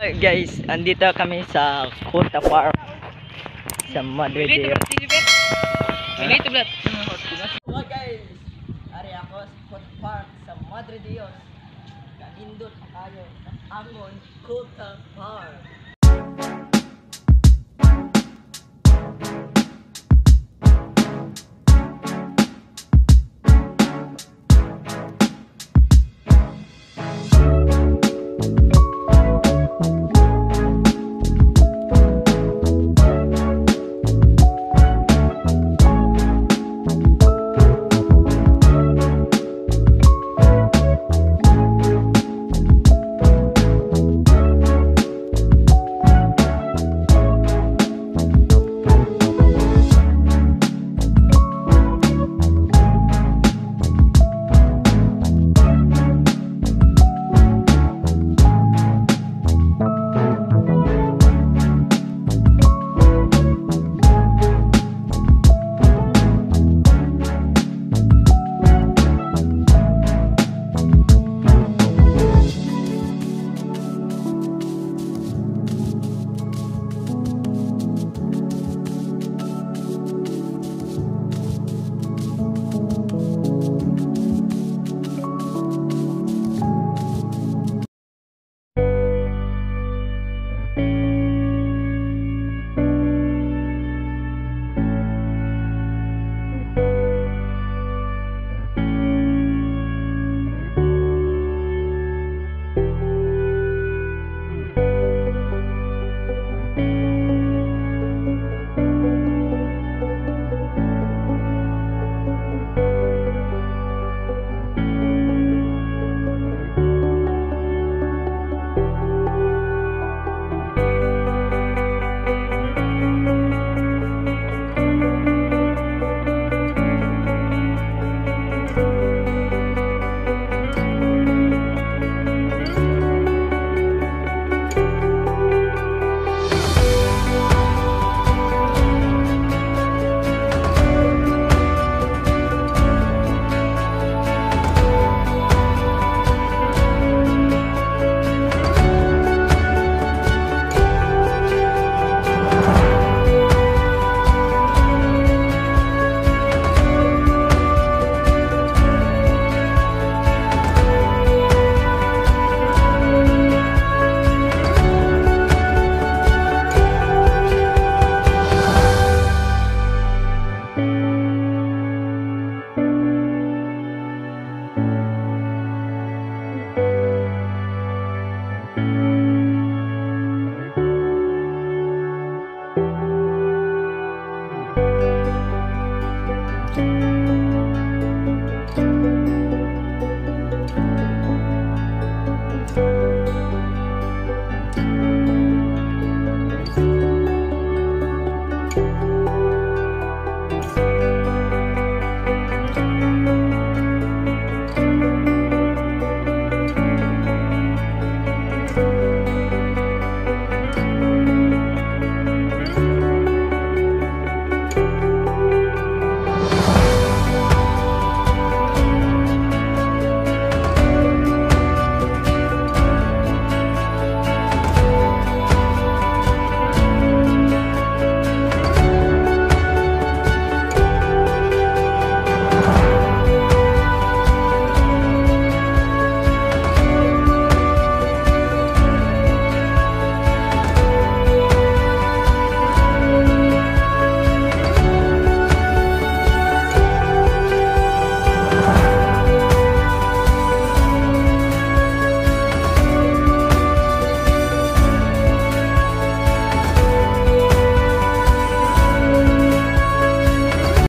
Guys, andito kami sa Kota Park sa Madre de Dios. Pilih tu. Hello guys, ari ako sa Kota Park sa Madre de Dios. Kanindot kayo sa Angon Kota Park.